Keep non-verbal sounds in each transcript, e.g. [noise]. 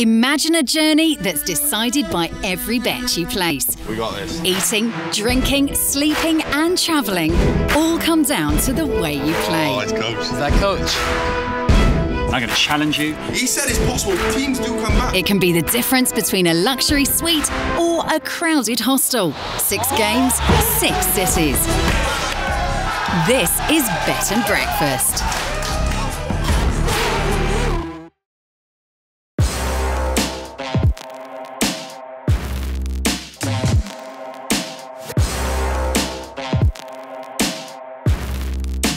Imagine a journey that's decided by every bet you place. We got this. Eating, drinking, sleeping, and travelling all come down to the way you play. Oh, it's coach. Is that coach? I'm going to challenge you. He said it's possible. Teams do come back. It can be the difference between a luxury suite or a crowded hostel. Six games, six cities. This is Bet and Breakfast.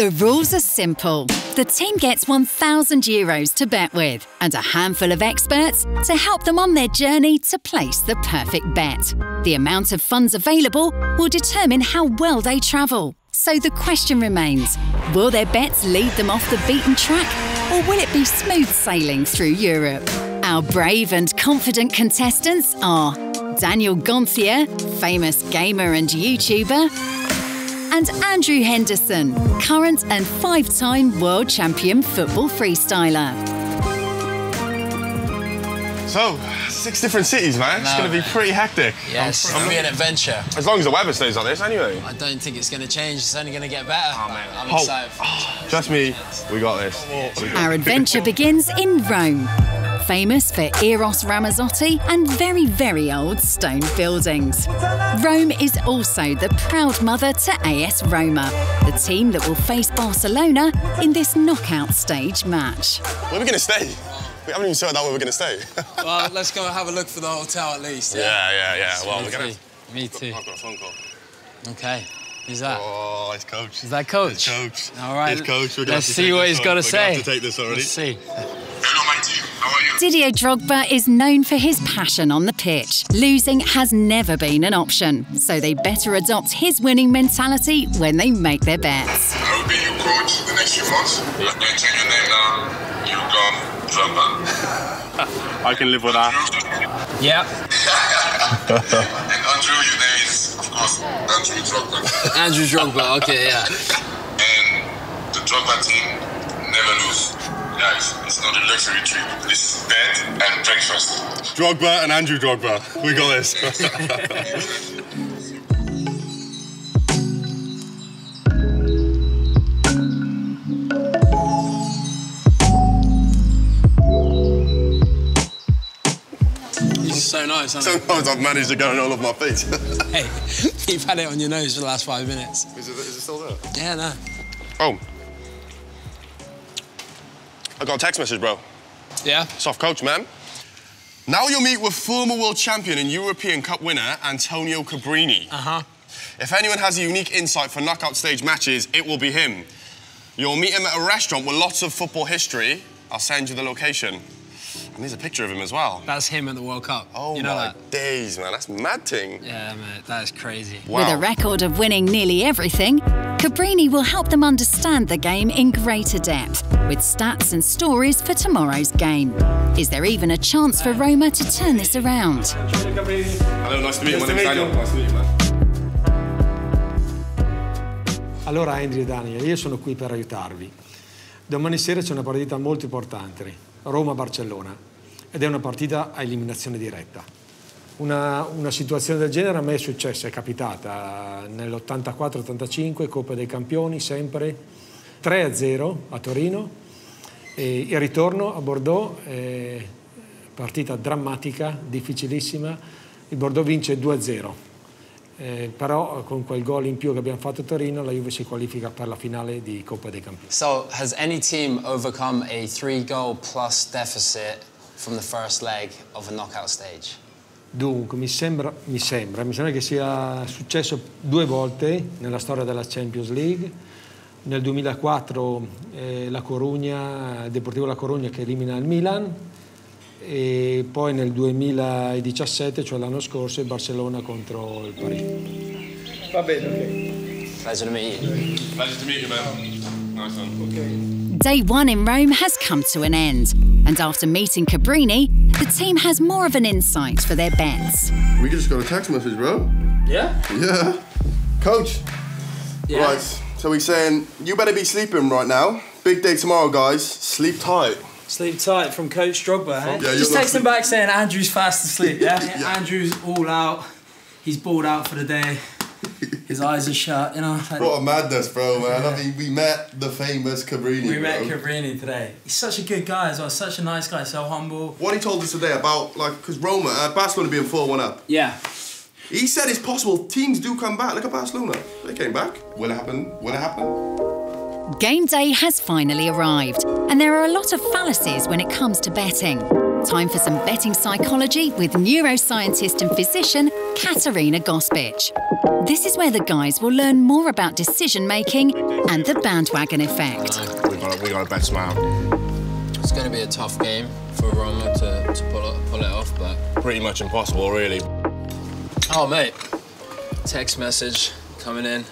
The rules are simple. The team gets 1,000 euros to bet with and a handful of experts to help them on their journey to place the perfect bet. The amount of funds available will determine how well they travel. So the question remains will their bets lead them off the beaten track or will it be smooth sailing through Europe? Our brave and confident contestants are Daniel Gonthier, famous gamer and YouTuber, and Andrew Henderson, current and five time world champion football freestyler. So, six different cities, man. It's going to be pretty hectic. Yes, it's going to be an adventure. As long as the weather stays like this, anyway. I don't think it's going to change. It's only going to get better. Oh, man. I'm Oh, excited. oh, trust me, we got this. Our adventure begins in Rome, famous for Eros Ramazzotti and very, very old stone buildings. Rome is also the proud mother to AS Roma, the team that will face Barcelona in this knockout stage match. Where are we going to stay? We haven't even sorted out where we're going to stay. [laughs] well, let's go have a look for the hotel at least. yeah, yeah, yeah. yeah. Well, Me we're going too. to. Me too. I've got a phone call. Okay. Who's that? Oh, it's coach. Is that coach? It's coach. All right. It's coach. We're gonna Let's see what he's got to on. We're gonna say. have to take this already. Let's see. Hello, matey. How are you? Didier Drogba is known for his passion on the pitch. Losing has never been an option, so they better adopt his winning mentality when they make their bets. I will be your coach the next few months. I'm going to your name now. You come Drogba. [laughs] I can live with that. Yeah. [laughs] and Andrew, your name is, of course, Andrew Drogba. Andrew Drogba. Okay, yeah. and the Drogba team never lose. Guys, not a luxury trip. This is bed and breakfast. Drogba and Andrew Drogba. We got this. [laughs] He's so nice, isn't Sometimes I've managed to go in all of my feet. [laughs] Hey, [laughs] you've had it on your nose for the last five minutes. is, it, is it still there? Yeah, no. Oh. I got a text message, bro. Yeah. Soft coach, man. Now you'll meet with former world champion and European Cup winner Antonio Cabrini. Uh huh. If anyone has a unique insight for knockout stage matches, it will be him. You'll meet him at a restaurant with lots of football history. I'll send you the location. And there's a picture of him as well. That's him at the World Cup. Oh you know my that? days, man. That's mad thing. Yeah, mate. That is crazy. Wow. With a record of winning nearly everything, Cabrini will help them understand the game in greater depth, with stats and stories for tomorrow's game. Is there even a chance for Roma to turn this around? Hello, nice to meet you. My name's Daniel. Nice to meet you, man. Allora Andrew e Daniel, io sono qui per aiutarvi. Domani sera c'è una partita molto importante, Roma-Barcellona, ed è una partita a eliminazione diretta. Una, una situazione del genere a me è successa, è capitata nell'84-85, Coppa dei Campioni, sempre 3-0 a Torino, e il ritorno a Bordeaux, eh, partita drammatica, difficilissima, il Bordeaux vince 2-0. Eh, però con quel gol in più che abbiamo fatto a Torino la Juve si qualifica per la finale di Coppa dei Campioni. So, has any team overcome a three goal plus deficit from the first leg of a knockout stage? Dunque mi sembra, mi sembra, mi sembra che sia successo due volte nella storia della Champions League. Nel 2004 eh, la Corugna, Deportivo La Corugna che elimina il Milan e poi nel 2017, cioè l'anno scorso, il Barcellona contro il Parigi. Va bene, ok. Pleasure to meet you. Pleasure to meet you, man. Nice one. Day one in Rome has come to an end, and after meeting Cabrini, the team has more of an insight for their bets. We just got a text message, bro. Yeah? Yeah. Coach. Yeah. Right. So he's saying, you better be sleeping right now. Big day tomorrow, guys. Sleep tight. Sleep tight from Coach Drogba. Hey? Yeah, Just you're text him back saying Andrew's fast asleep. Yeah? [laughs] Andrew's all out. He's balled out for the day. His eyes are shut. You know. Like, What a madness, bro, man. I mean, we met the famous Cabrini. we met bro. Cabrini today. He's such a good guy as well. Such a nice guy. So humble. What he told us today about, like, because Roma, uh, Barcelona being 4 1 up. Yeah. He said it's possible teams do come back. Look at Barcelona. They came back. Will it happen? Will it happen? Game day has finally arrived, and there are a lot of fallacies when it comes to betting. Time for some betting psychology with neuroscientist and physician Katarina Gospic. This is where the guys will learn more about decision making and the bandwagon effect. We got we got to bet some out. It's going to be a tough game for Roma to, to pull, it, pull it off, but. Pretty much impossible, really. Oh, mate. Text message coming in.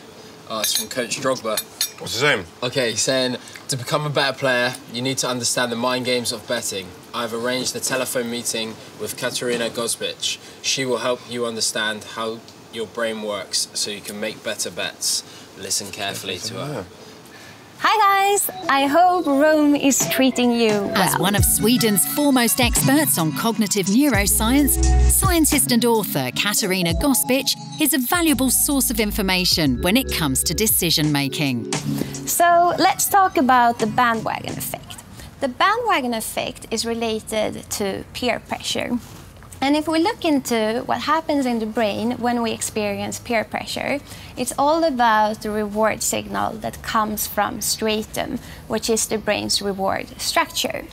Oh, it's from Coach Drogba. What's his name? Okay, he's saying to become a better player, you need to understand the mind games of betting. I've arranged a telephone meeting with Katarina Gospic. She will help you understand how your brain works so you can make better bets. Listen carefully to her. Hi guys! I hope Rome is treating you well. As one of Sweden's foremost experts on cognitive neuroscience, scientist and author Katarina Gospic is a valuable source of information when it comes to decision making. So let's talk about the bandwagon effect. The bandwagon effect is related to peer pressure. And if we look into what happens in the brain when we experience peer pressure, it's all about the reward signal that comes from striatum, which is the brain's reward structure.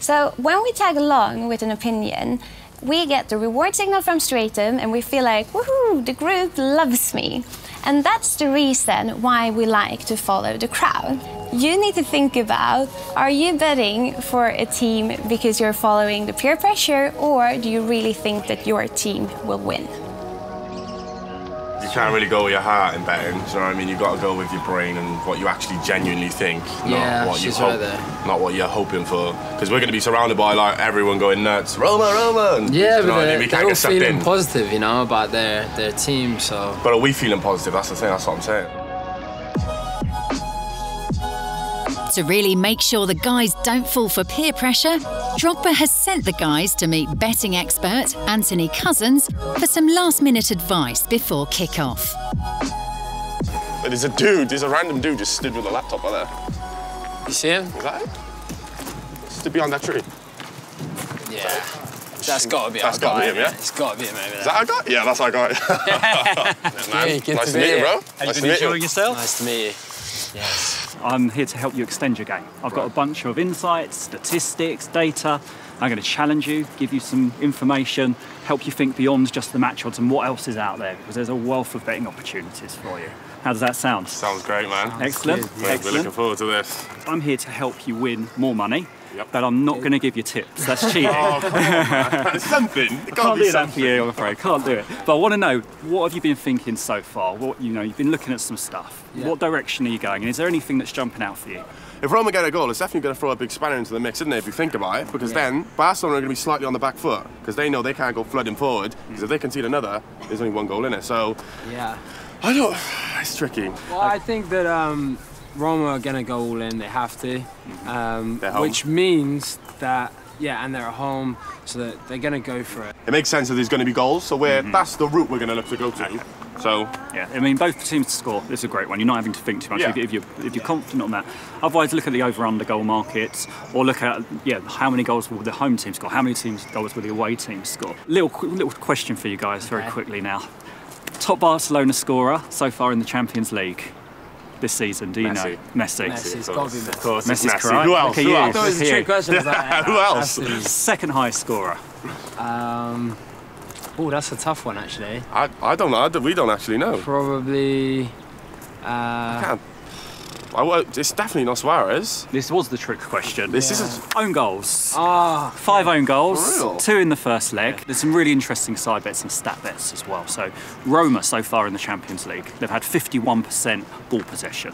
So when we tag along with an opinion, we get the reward signal from striatum and we feel like, woohoo, the group loves me. And that's the reason why we like to follow the crowd. You need to think about are you betting for a team because you're following the peer pressure, or do you really think that your team will win? You can't really go with your heart in betting. Do you know what I mean? You've got to go with your brain and what you actually genuinely think, Yeah, not what you hope, right not what you're hoping for. Because we're going to be surrounded by like everyone going nuts. Roma, Roma. and- Yeah, you but know what I mean? they're, we they're can't all feeling in. positive, you know, about their, their team, so. But are we feeling positive? That's the thing. That's what I'm saying. To really make sure the guys don't fall for peer pressure, Drogba has sent the guys to meet betting expert Anthony Cousins for some last minute advice before kick-off. But there's a dude, there's a random dude just stood with a laptop right there. You see him? Is that it? Stood behind that tree. Yeah. That's got to be That's our gotta guy. be him, yeah? It's got to be him over there. Is that our guy? Yeah, that's our guy. [laughs] man. Yeah, good nice to to meet meet you, you. bro. Have nice you to been meet enjoying you. yourself? Nice to meet you. Yes. I'm here to help you extend your game. I've got a bunch of insights, statistics, data. I'm going to challenge you, give you some information, help you think beyond just the match odds and what else is out there because there's a wealth of betting opportunities for you. How does that sound? Sounds great, man. Excellent. We're, we're looking forward to this. I'm here to help you win more money, Yep. but I'm not going to give you tips. That's [laughs] cheating. Oh, come on, man. [laughs] something. It I can't can't be do that for you, I'm afraid. Can't do it. But I want to know what have you been thinking so far? What you know, you've been looking at some stuff. What direction are you going? And is there anything that's jumping out for you? If Roma get a goal, it's definitely going to throw a big spanner into the mix, isn't it? If you think about it, because then Barcelona are going to be slightly on the back foot because they know they can't go flooding forward. Because if they concede another, there's only one goal in it. So Yeah. I don't. It's tricky. Well, I think that um, Roma are going to go all in. They have to. Um, They're home. which means that, yeah, and they're at home, so that they're going to go for it. It makes sense that there's going to be goals. So we're that's the route we're going to look to go to. So Yeah, I mean, both teams to score. This is a great one. You're not having to think too much Yeah. if, you- if you're if you're confident on that. Otherwise, look at the over/under goal markets, or look at yeah, how many goals will the home team score? How many teams goals will the away team score? Little little question for you guys very quickly now. Top Barcelona scorer so far in the Champions League this season. Do you Messi. know Messi? Messi. It's of gotta be course, Messi. of course, it's Messi's Messi. correct. Who else? Look at Who you. else? That was a trick question. Was [laughs] like, Who ah, else? the- Second highest scorer. Um, oh, that's a tough one, actually. I, I don't know. I don't- we don't actually know. Probably. Uh, Can't. I, well, it's definitely not Suarez. This was the trick question. This is Own goals. ah, Five own goals, For real? two in the first leg. There's some really interesting side bets and stat bets as well. So, Roma so far in the Champions League, they've had 51% ball possession.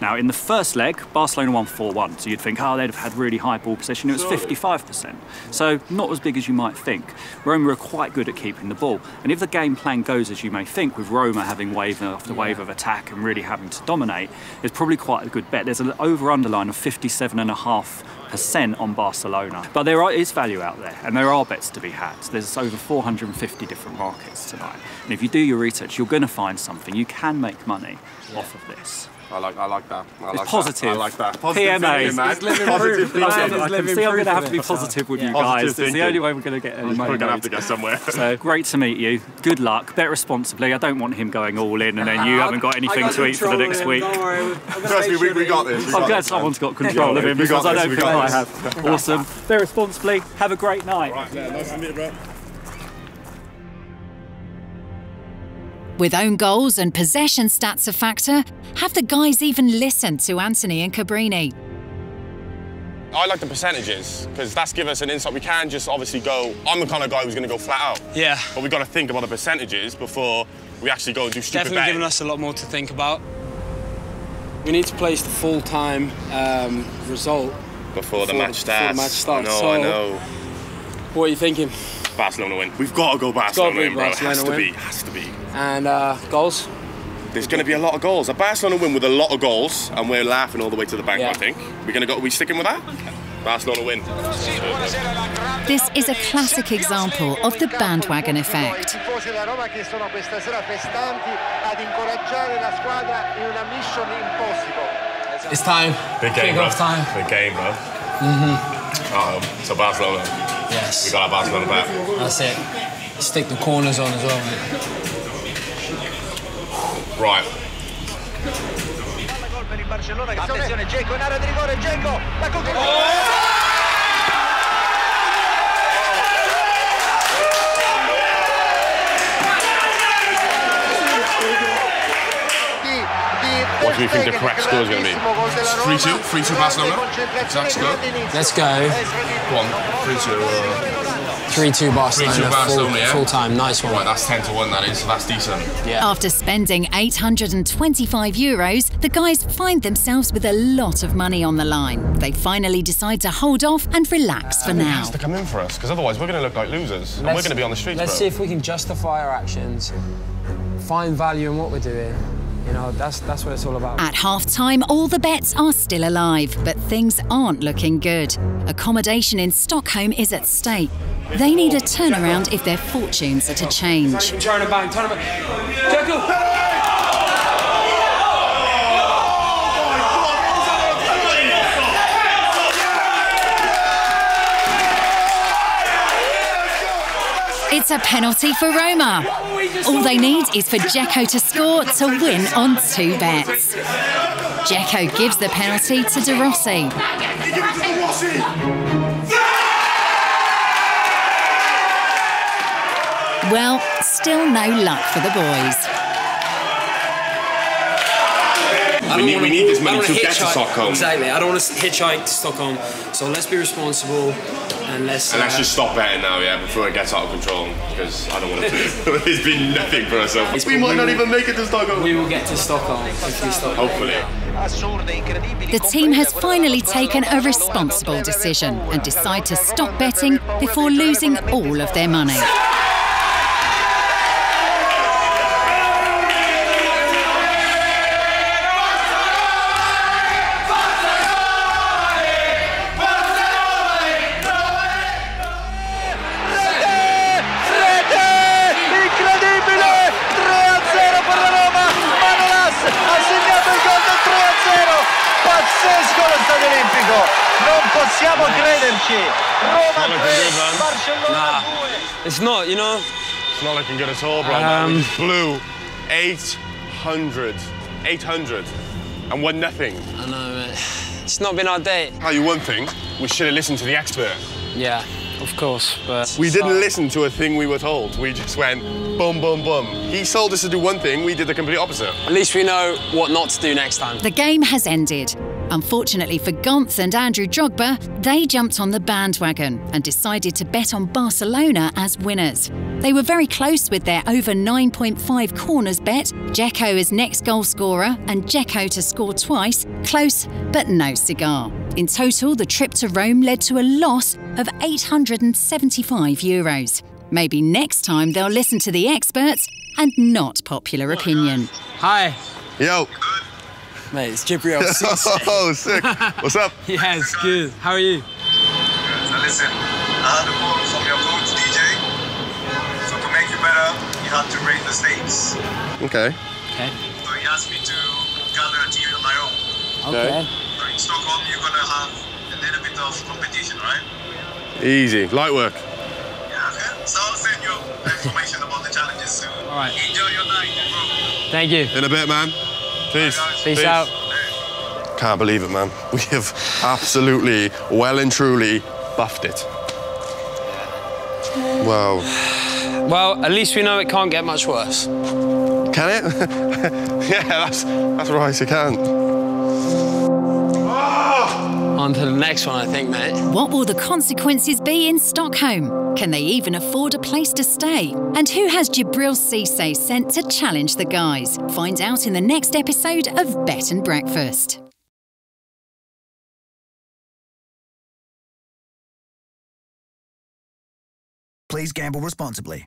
Now, in the first leg, Barcelona won 4 1, so you'd think, oh, they'd have had really high ball possession. It was 55%. So, not as big as you might think. Roma are quite good at keeping the ball. And if the game plan goes as you may think, with Roma having wave after wave of attack and really having to dominate, it's probably quite a good bet. There's an over underline of 57.5% on Barcelona. But there are, is value out there, and there are bets to be had. There's over 450 different markets tonight. And if you do your research, you're going to find something. You can make money off of this. I like, I like that. I It's like positive. That. I like that. Positive PMAs. thinking, man. It's living Positive proof. thinking. I can see I'm going to have to be positive with you guys. Positive It's the only way we're going to get any We're gonna have to go somewhere. So great to meet you. Good luck. Bet responsibly. I don't want him going all in and then you [laughs] haven't got anything to eat for the next week. [laughs] Trust me, we, we got this. We I'm got glad this, someone's man. got control of him because I don't think I have. Awesome. Bet responsibly. Have a great night. Yeah, nice to meet you, bro. With own goals and possession stats a factor, have the guys even listened to Anthony and Cabrini? I like the percentages because that's give us an insight. We can just obviously go. I'm the kind of guy who's going to go flat out. Yeah. But we've got to think about the percentages before we actually go and do stupid Definitely betting. given us a lot more to think about. We need to place the full-time um, result before the match the- before the starts. match starts. I know, So- I know. What are you thinking? Barcelona win. We've got to go gotta Barcelona be win, bro. Barcelona has to win. be. Has to be. And uh, goals? There's going to be a lot of goals. A Barcelona win with a lot of goals, and we're laughing all the way to the bank. Yeah. I think we're going to go. Are we sticking with that? Barcelona win. This is a classic example of the bandwagon effect. tifosi della Roma che sono questa sera festanti ad incoraggiare la squadra in una mission impossible. It's time. Big game, Kick bro. off time. Big game, bro. Mm-hmm. Um, so Barcelona. Yes. We got our Barcelona back. That's it. Stick the corners on as well, mate. Right. Gol per il Barcellona. Attenzione, Dzeko in area di rigore, Dzeko, la conclusione. Oh! What do you think the correct score is going to be? 3-2? 3-2 Barcelona? Exact score? Let's go. Go on. Uh, 3-2. 3-2 Barcelona. 3-2 Barcelona, yeah? Full time. Nice one. Right, that's 10 to 1, that is. So that's decent. Yeah. After spending 825 euros, the guys find themselves with a lot of money on the line. They finally decide to hold off and relax for It now. has to come in for us, because otherwise we're going to look like losers. and we're going to be on the streets, Let's bro. see if we can justify our actions, find value in what we're doing. You know, that's that's what it's all about. At half time, all the bets are still alive, but things aren't looking good. Accommodation in Stockholm is at stake. They need a turnaround if their fortunes are to change. Turn it back, turn it It's a penalty for Roma. All they need is for Dzeko to score to win on two bets. Dzeko gives the penalty to De Rossi. Well, still no luck for the boys. I We need- wanna we need this money to get to hitchhike- Stockholm. Exactly. I don't want to hitchhike to Stockholm. So let's be responsible and let's. And let's uh, just stop betting now, yeah, before it gets out of control, because I don't want to. [laughs] There's been nothing for us. so- We might not even make it to Stockholm. We will get to Stockholm if we stop. Hopefully. The team has finally taken a responsible decision and decide to stop betting before losing all of their money. It's not looking good at all, bro. man. Um, we just blew 800. 800. And won nothing. I know, mate. It's not been our day. How you one thing, we should have listened to the expert. Yeah, of course, but We didn't listen to a thing we were told. We just went boom, boom, boom. He told us to do one thing, we did the complete opposite. At least we know what not to do next time. The game has ended. Unfortunately for Gantz and Andrew Drogba, they jumped on the bandwagon and decided to bet on Barcelona as winners. They were very close with their over 9.5 corners bet, Dzeko is next goal scorer and Dzeko to score twice, close but no cigar. In total, the trip to Rome led to a loss of 875 euros. Maybe next time they'll listen to the experts and not popular opinion. Hi. Yo. Mate, it's Djibril [laughs] oh, sick. What's up? [laughs] yeah, it's good. How are you? So listen, I had a call from your coach, DJ. So to make you better, you have to raise the stakes. Okay. Okay. So he asked me to gather a team on my own. Okay. So in Stockholm, you're gonna have a little bit of competition, right? Easy. Light work. Yeah, okay. So I'll send you information about the challenges soon. All right. Enjoy your night, bro. Thank you. In a bit, man. Peace. Peace out. Can't believe it, man. [laughs] We have absolutely, well and truly, buffed it. Wow. Well, at least we know it can't get much worse. Can it? [laughs] yeah, that's, that's right, it can. On to the next one, I think, mate. What will the consequences be in Stockholm? Can they even afford a place to stay? And who has Djibril Cissé sent to challenge the guys? Find out in the next episode of Bet and Breakfast. Please gamble responsibly.